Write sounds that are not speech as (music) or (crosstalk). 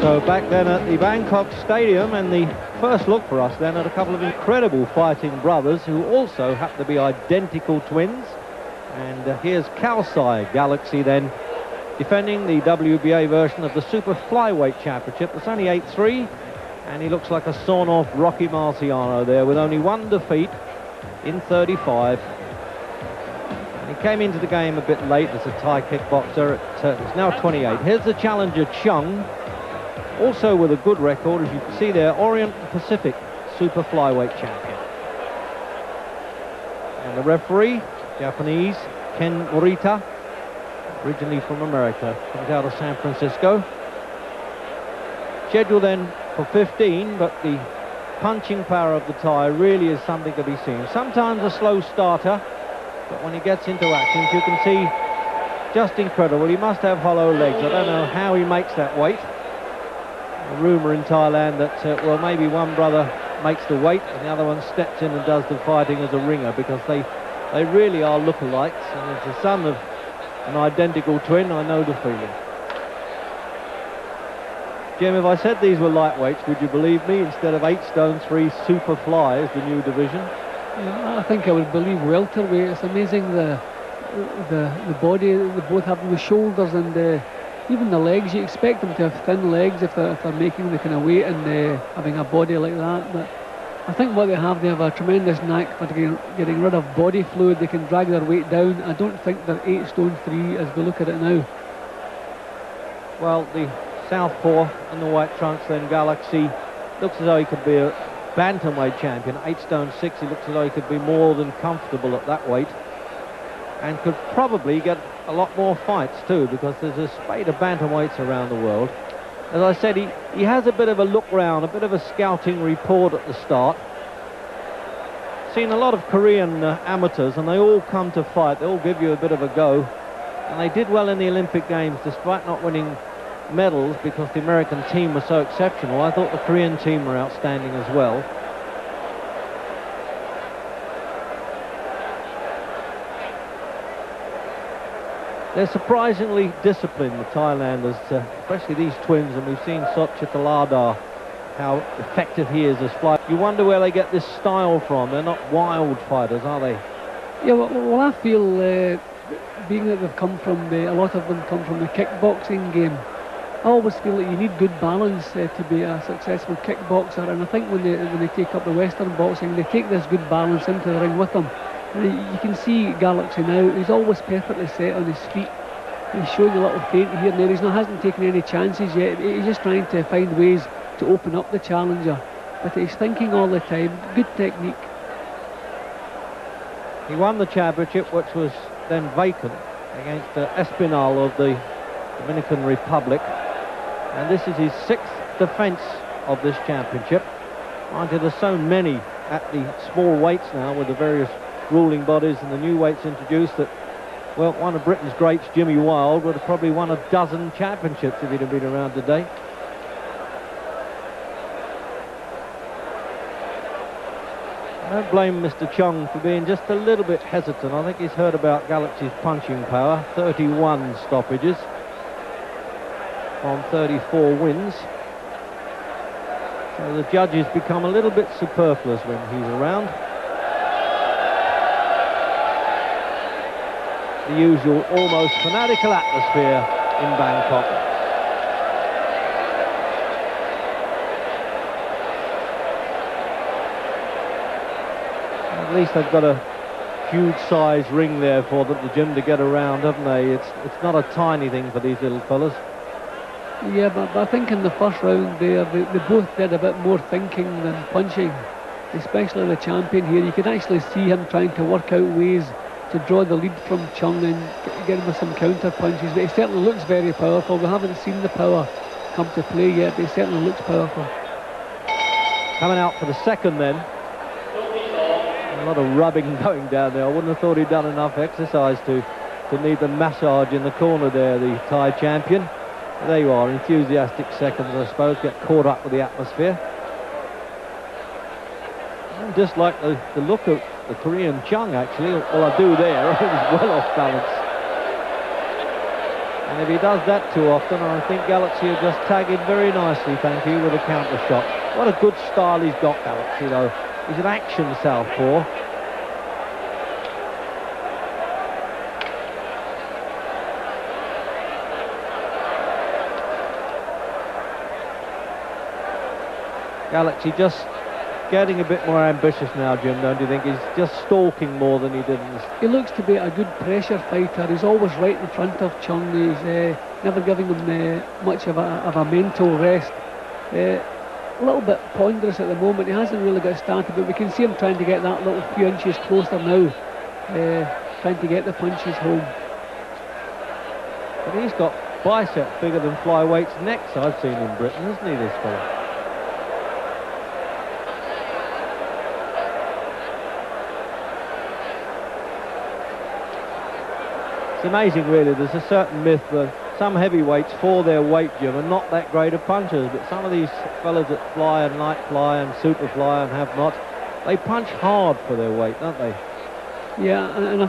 So back then at the Bangkok Stadium and the first look for us then at a couple of incredible fighting brothers who also happen to be identical twins. And uh, here's Khaosai Galaxy then defending the WBA version of the Super Flyweight Championship. It's only 8-3 and he looks like a sawn-off Rocky Marciano there with only one defeat in 35. And he came into the game a bit late as a Thai kickboxer. At, uh, it's now 28. Here's the challenger Chung, also with a good record, as you can see there, Orient Pacific Super Flyweight Champion. And the referee, Japanese, Ken Morita, originally from America, comes out of San Francisco. Scheduled then for 15, but the punching power of the Thai really is something to be seen. Sometimes a slow starter, but when he gets into action, you can see just incredible. He must have hollow legs. I don't know how he makes that weight. A rumour in Thailand that, uh, well, maybe one brother makes the weight and the other one steps in and does the fighting as a ringer because they, they really are lookalikes. And as the son of an identical twin, I know the feeling. Jim, if I said these were lightweights, would you believe me? Instead of eight stone three super fly is the new division. Yeah, I think I would believe welterweight. It's amazing the the the body they both have the shoulders and uh, even the legs. You expect them to have thin legs if they're, if they're making the kind of weight and uh, having a body like that. But I think what they have, they have a tremendous knack for getting, rid of body fluid. They can drag their weight down. I don't think they're eight stone three as we look at it now. Well, the Southpaw in the white trunks, then Galaxy. Looks as though he could be a bantamweight champion. Eight stone six, he looks as though he could be more than comfortable at that weight. And could probably get a lot more fights too, because there's a spate of bantamweights around the world. As I said, he, he has a bit of a look round, a bit of a scouting report at the start. Seen a lot of Korean uh, amateurs, and they all come to fight. They all give you a bit of a go. And they did well in the Olympic Games, despite not winning medals because the American team was so exceptional. I thought the Korean team were outstanding as well. They're surprisingly disciplined, the Thailanders, uh, especially these twins, and we've seen Sot Chitalada, how effective he is as fly. You wonder where they get this style from. They're not wild fighters, are they? Yeah, well, well I feel, uh, being that they've come from, the, a lot of them come from the kickboxing game, I always feel that you need good balance uh, to be a successful kickboxer and I think when they, when they take up the western boxing they take this good balance into the ring with them you can see Galaxy now. He's always perfectly set on his feet. He's showing a little feint here and there. He hasn't taken any chances yet. He's just trying to find ways to open up the challenger. But he's thinking all the time good technique. He won the championship which was then vacant against uh, Espinal of the Dominican Republic. And this is his sixth defence of this championship. Mind you, there's so many at the small weights now with the various ruling bodies and the new weights introduced that, well, one of Britain's greats, Jimmy Wilde, would have probably won a dozen championships if he'd have been around today. I don't blame Mr. Chung for being just a little bit hesitant. I think he's heard about Galaxy's punching power, 31 stoppages on 34 wins. So the judges become a little bit superfluous when he's around. The usual almost fanatical atmosphere in Bangkok. At least they've got a huge size ring there for them, the gym to get around, haven't they? It's, it's not a tiny thing for these little fellas. Yeah, but, but I think in the first round there, they, they both did a bit more thinking than punching, especially the champion here. You could actually see him trying to work out ways to draw the lead from Chung and get him with some counter punches. But he certainly looks very powerful. We haven't seen the power come to play yet, but he certainly looks powerful. Coming out for the second then. A lot of rubbing (laughs) going down there. I wouldn't have thought he'd done enough exercise to, to need the massage in the corner there, the Thai champion. There you are, enthusiastic seconds, I suppose, get caught up with the atmosphere. And just like the, the look of the Korean Chung, actually, Well, I do there, (laughs) he was well off balance. And if he does that too often, I think Galaxy will just tag in very nicely, thank you, with a counter shot. What a good style he's got, Galaxy, though. He's an action southpaw. Galaxy just getting a bit more ambitious now, Jim, don't you think? He's just stalking more than he did. He looks to be a good pressure fighter. He's always right in front of Chung. He's uh, never giving him uh, much of a, of a mental rest. Uh, a little bit ponderous at the moment. He hasn't really got started, but we can see him trying to get that little few inches closer now, uh, trying to get the punches home. But he's got bicep bigger than flyweight's necks I've seen in Britain, hasn't he, this fella? It's amazing, really. There's a certain myth that some heavyweights, for their weight, Jim, are not that great of punchers. But some of these fellas that fly and light fly and super fly and have not, they punch hard for their weight, don't they? Yeah, and, and I think